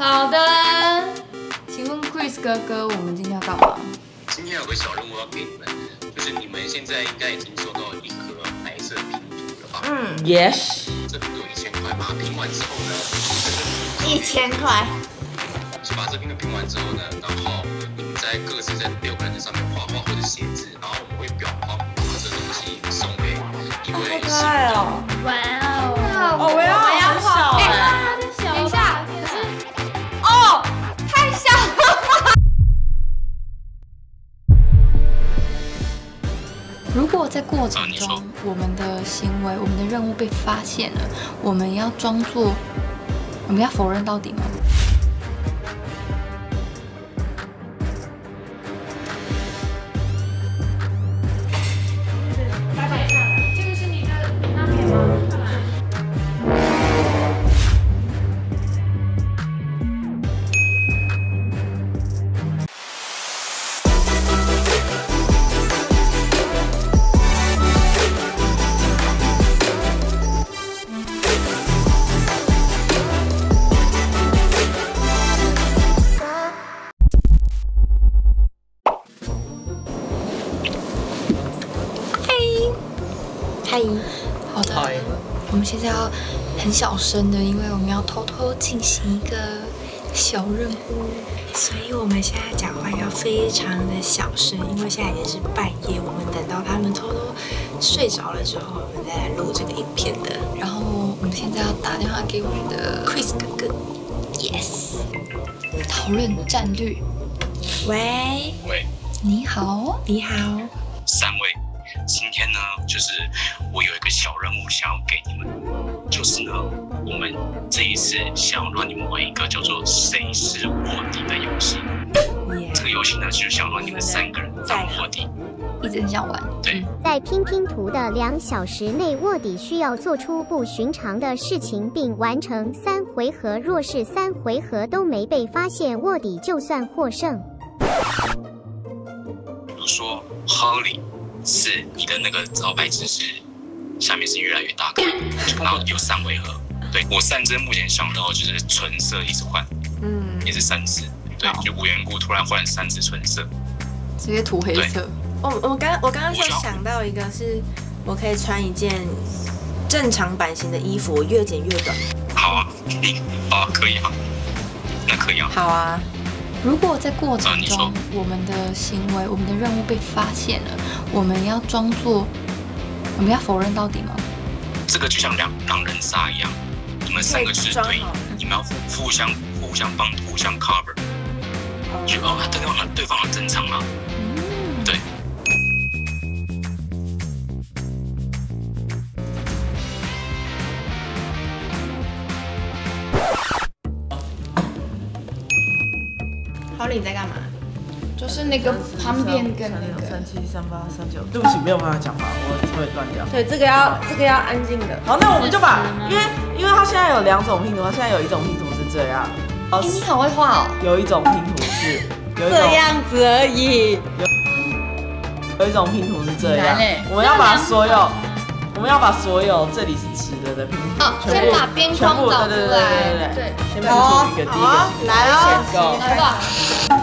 好的，请问 Chris 哥哥，我们今天要干嘛？今天有个小任务要给你们，就是你们现在应该已经收到一盒白色拼图了吧？嗯，Yes，这拼图有一千块，把它拼完之后呢，一千块，就把这拼图拼完之后呢，然后你们在各自在六个人在上面画画或者写字，然后我们会裱框把这东西送给一位幸运的哦！哇哦！哦，我要在过程中，我们的行为、我们的任务被发现了，我们要装作，我们要否认到底吗？嗨，好的，我们现在要很小声的，因为我们要偷偷进行一个小任务。所以我们现在讲话要非常的小声，因为现在已经是半夜，我们等到他们偷偷睡着了之后，我们再来录这个影片的。然后我们现在要打电话给我们的 Chris 哥哥，Yes，讨论战略。喂，喂，你好，你好，三位，今天呢，就是我有一个小任务想要给你们，就是呢，我们这一次想要让你们玩一个叫做“谁是卧底”的游戏。耶这个游戏呢，就是想让你们三个人当卧底。一直很想玩。对，在拼拼图的两小时内，卧底需要做出不寻常的事情，并完成三回合。若是三回合都没被发现，卧底就算获胜。比如说 Holly 是你的那个招牌姿势，下面是越来越大个，然后有三回合。对我三针目前想到就是纯色一直换，嗯，也是三次，对，就无缘故突然换三次纯色。直接涂黑色。我我刚我刚刚就想想到一个是，我可以穿一件正常版型的衣服，我越剪越短。好啊，好 啊，可以啊，那可以啊。好啊，如果在过程中，我们的行为、我们的任务被发现了，我们要装作，我们要否认到底吗？这个就像两狼人杀一样，你们三个是对你们要互互相互相帮互相 cover，就哦，对方对方很正常啊，嗯，对。好，你在干嘛？就是那个旁边跟那个三七三八三九，对不起，没有办法讲话，我会断掉。对，这个要这个要安静的。好，那我们就把，因为因为它现在有两种拼图，它现在有一种拼图是这样，哎，你好会画哦。有一种拼图是有一种子而已。有一种拼图是这样欸，我们要把所有我们要把所有这里是直的的拼图好，全部先把边全部框找出来对对对来。对对，对，先拼出一个第一个来哦来吧，你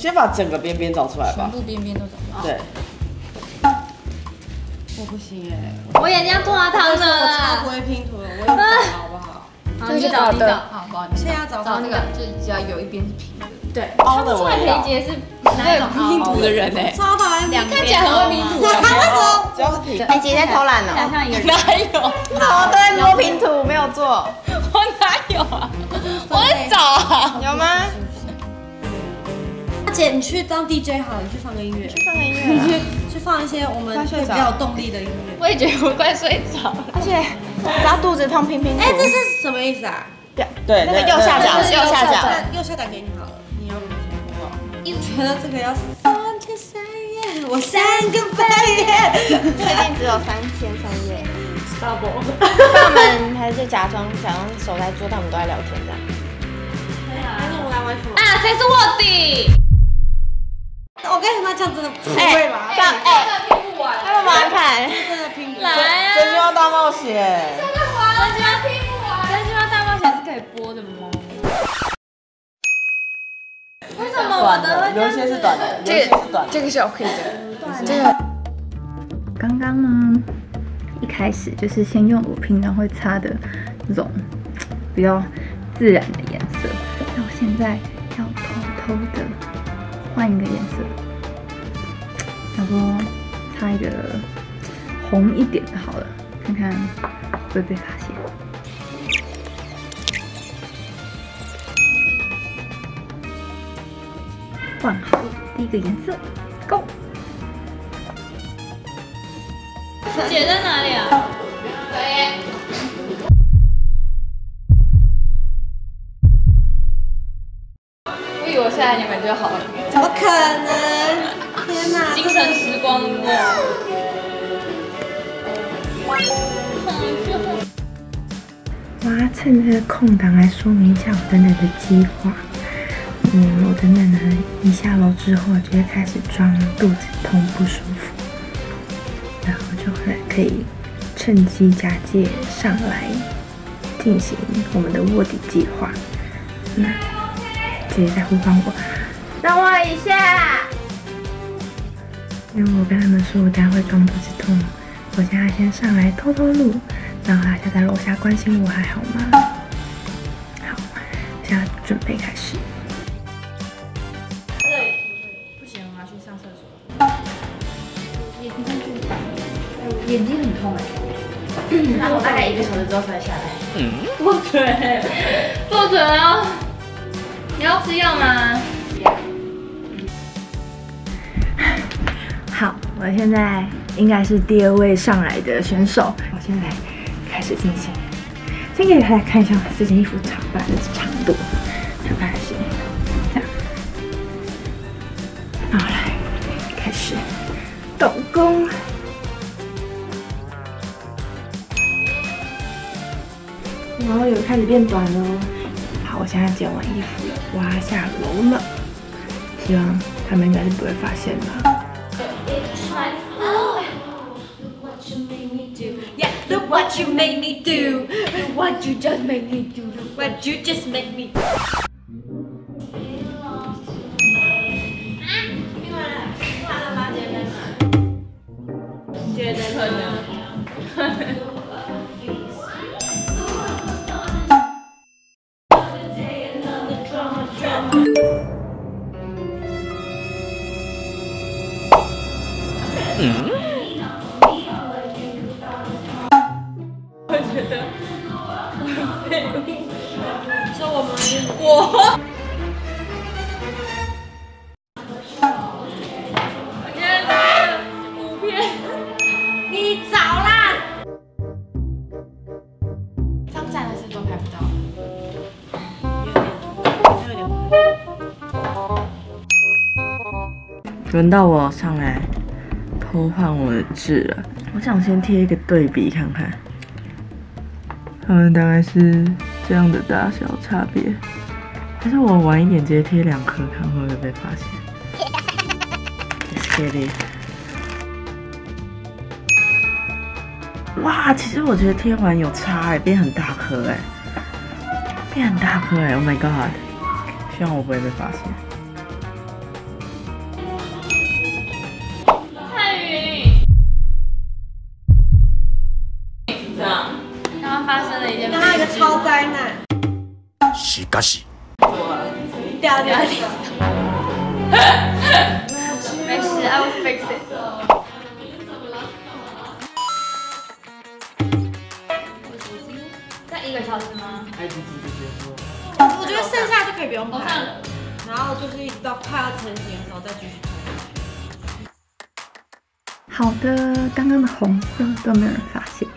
先把整个边边找出来吧。全部边边都找到。对，我不行哎，我眼睛要脱汤了。我超不会拼图了，我也找好不好？好，你找，你找。好，不好，你现在要找找那个，就只要有一边是平的。对，凹的我也要。杰是哪种拼图的人呢？超讨厌你看起来很会拼图啊。只要是平，哎，姐在偷懒想哦。象一个人。哪有？我都在摸拼图，没有做，我哪有啊？我在找啊。有吗？姐，你去当 DJ 好了，你去放个音乐，去放个音你乐。去去放一些我们会比较有动力的音乐。我也觉得我快睡着了。而且拉肚子痛拼拼图。哎，这是什么意思啊？对那个右下角，右下角。右下角给你好了，你要不要先好？一直觉得这个要三天三夜，我三个半夜。最近只有三天三夜。Double。他们还是假装假装手在桌，他们都在聊天这样。那我们来玩什么？啊，谁是卧底？我跟你们讲，真的不哎会吧？这样哎，他们玩看。真的拼不来啊！真心话大冒险。这句话拼不完。真心话大冒险是可以播的吗？为什么我短的，有一些是短的，有一些是短的。这个是 OK 的。刚刚呢，一开始就是先用我平常会擦的这种比较自然的颜色，那我现在要偷偷的换一个颜色，想说擦一个红一点的好了，看看会不会被发现。换好第一个颜色，Go！姐在哪里啊？趁这个空档来说明一下我等等的计划。嗯，我等等呢，一下楼之后就会开始装肚子痛不舒服，然后就会可以趁机假借上来进行我们的卧底计划。那姐姐在呼唤我，等我一下，因为我跟他们说我等下会装肚子痛，我现在先上来偷偷录，然后大家在楼下关心我还好吗？好，现在准备开始。不行，我要去上厕所。眼睛很痛哎、然后大概一个小时之后才下来。嗯，不准，不准哦！你要吃药吗？好，我现在应该是第二位上来的选手，我现在开始进行。先给大家看一下我这件衣服长版的长度，大概是这样。好，来开始动工。然后有开始变短了。好，我现在剪完衣服了，我要下楼了。希望他们应该是不会发现吧。What you made me do. What you just made me do. What you just made me. 觉得 轮到我上来偷换我的痣了，我想先贴一个对比看看，它们大概是这样的大小差别，还是我晚一点直接贴两颗，看会不会被发现哇，其实我觉得贴完有差哎、变很大颗哎、变很大颗哎、o h my god！希望我不会被发现。难，しかし掉掉掉。没事，I will fix it。在一个小时吗？我觉得剩下就可以不用我拍了，上然后就是一直到快要成型的时候再继续拍。好的，刚刚的红色都没有人发现，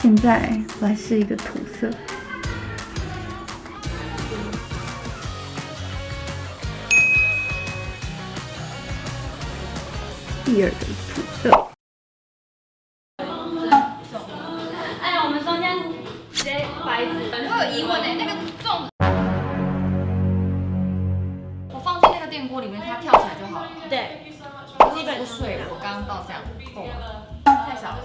现在我来试一个土色。 第二步色。哎呀，我们中间谁白纸？我有疑问，那个粽，我放进那个电锅里面，它跳起来就好了。对，我水我刚刚倒这，太少了，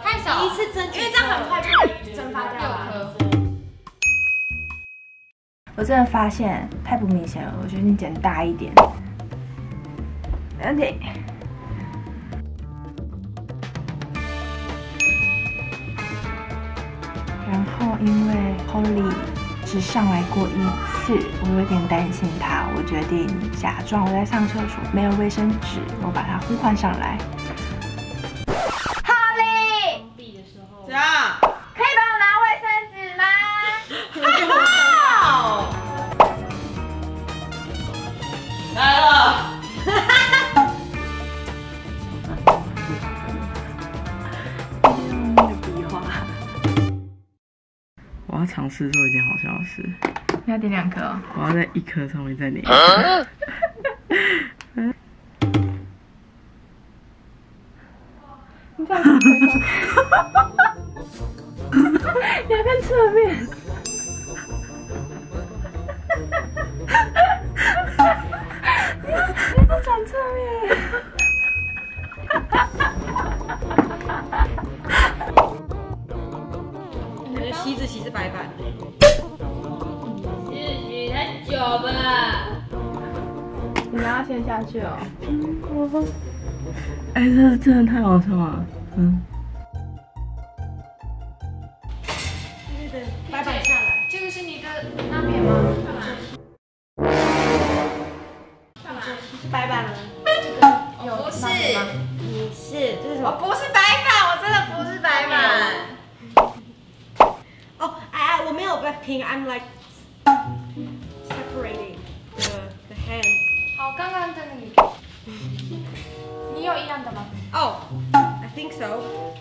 太少，一次蒸，因为这样很快就蒸发掉了。我真的发现太不明显了，我决得你剪大一点，没问题。因为 Holly 只上来过一次，我有点担心他，我决定假装我在上厕所，没有卫生纸，我把他呼唤上来。做一件好消息事你要点两颗哦。我要在一颗上面再点一颗。七子棋是白板。的七子棋太久了你们要先下去哦。诶这个真的太好笑了。嗯。Oh, I think so.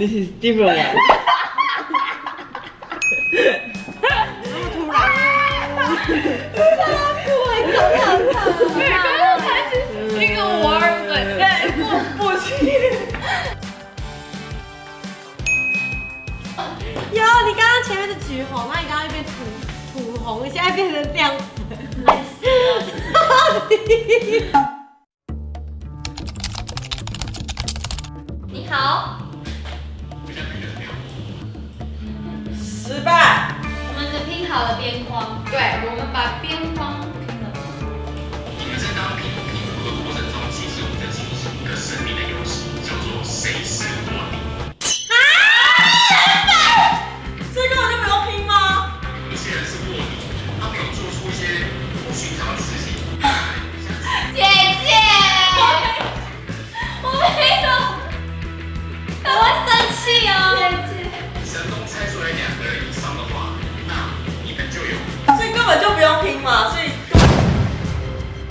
This is different one. 那么突然，刚刚个玩子，哎，不不气。你刚刚前面是橘红，那你刚刚又变土土红，现在变成这样子，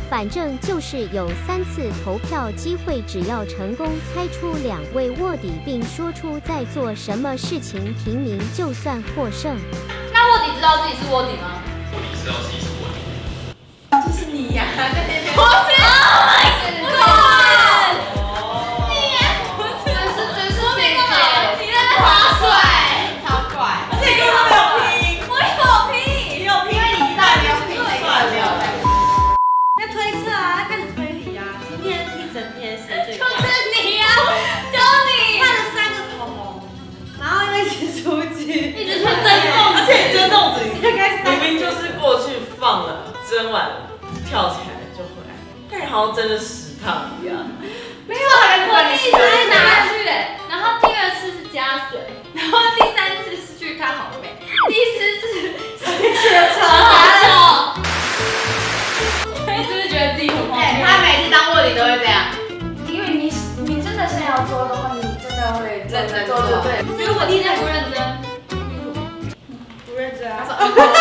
反正就是有三次投票机会，只要成功猜出两位卧底，并说出在做什么事情，平民就算获胜。那卧底知道自己是卧底吗？卧底知道自己是卧底。就是你呀、在那边。跳起来就回来，但是好像真的食趟一样。没有，我第一次是拿去，然后第二次是加水，然后第三次是去看好没，第四次是去了超好。你是不是觉得自己很慌？他每次当卧底都会这样，因为你你真的想要做的话，你真的会认真做。对，所以我第一次不认真，不认真。啊。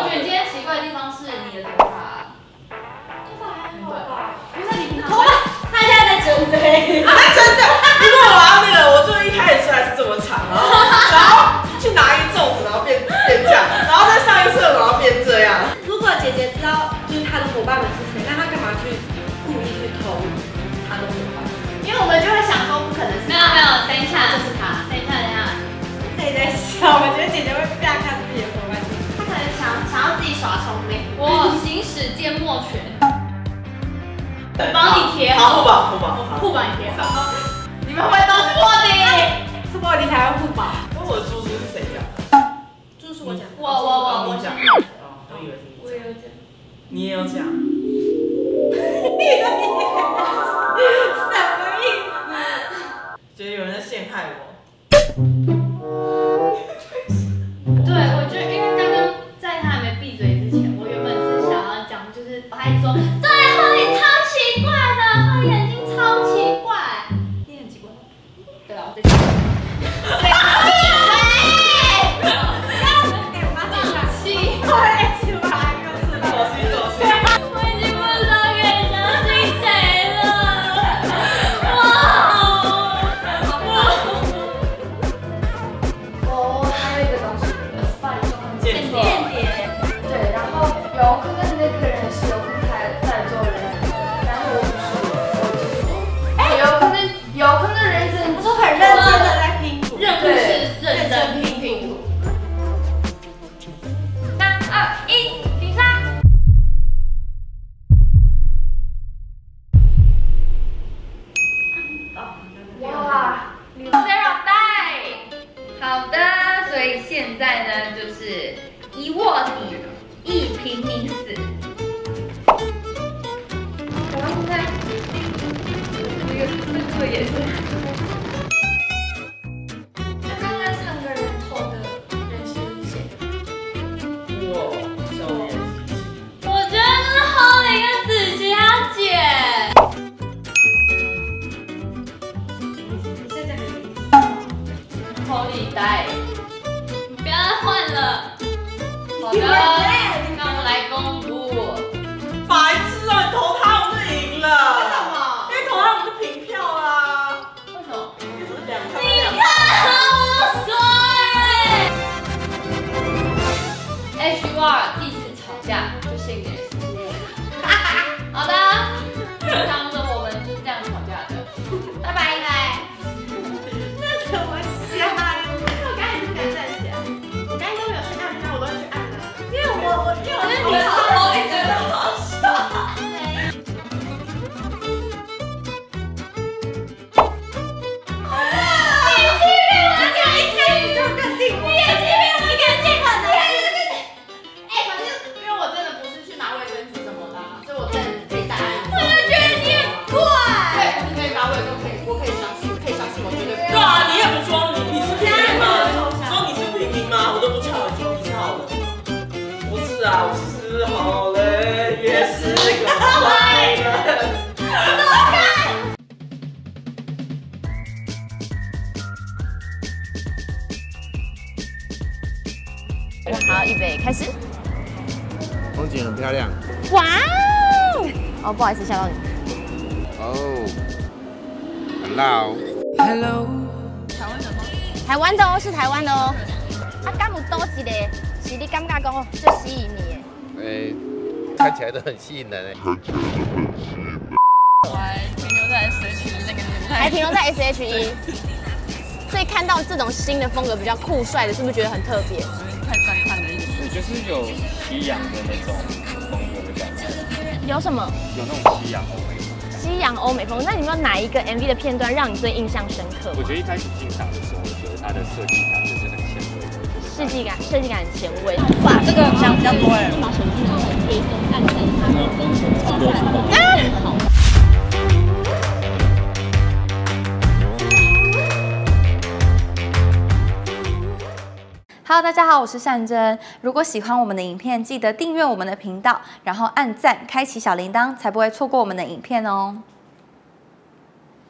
我觉得你今天奇怪的地方是你的头发，头发还好吧？不是你平头发，他现在在整对，他真的？因为我那个，我就一开始出来是这么长，然后 然后去拿一粽子，然后变变这样，然后再上一次，然后变这样。如果姐姐知道就是她的伙伴们是谁，那她干嘛去故意去偷她的伙伴？因为我们就会想说，不可能是没有没有，等一下就是她，等一下等一下，你在笑，我觉得姐姐会非常开。耍聪明，我行使剑默权，帮你贴好。护板护板护，护贴。你们会都是卧底，是卧底才会护吧？我。这个这个颜色。不是啊，我好嘞，也是个坏人。好，预备，开始。风景很漂亮。哇哦！哦，不好意思吓到你。哦，Hello。Hello。台湾的哦，是台湾的哦。啊，敢有多一个是你感觉讲哦最吸引你的？哎，看起来都很吸引人哎。还停留在 S H E，还停留在 S H E 所以看到这种新的风格比较酷帅的，是不是觉得很特别？太赞叹的意思，就是有西洋的那种风格的感觉，有什么？有那种西洋欧美风。西洋欧美风？那你们有哪一个 MV 的片段让你最印象深刻？我觉得一开始进场的时候，我觉得它的设计感就是很设计感，设计感很前卫。哇，这个想比较多哎。Hello，大家好，我是善珍。如果喜欢我们的影片，记得订阅我们的频道，然后按赞，开启小铃铛，才不会错过我们的影片哦。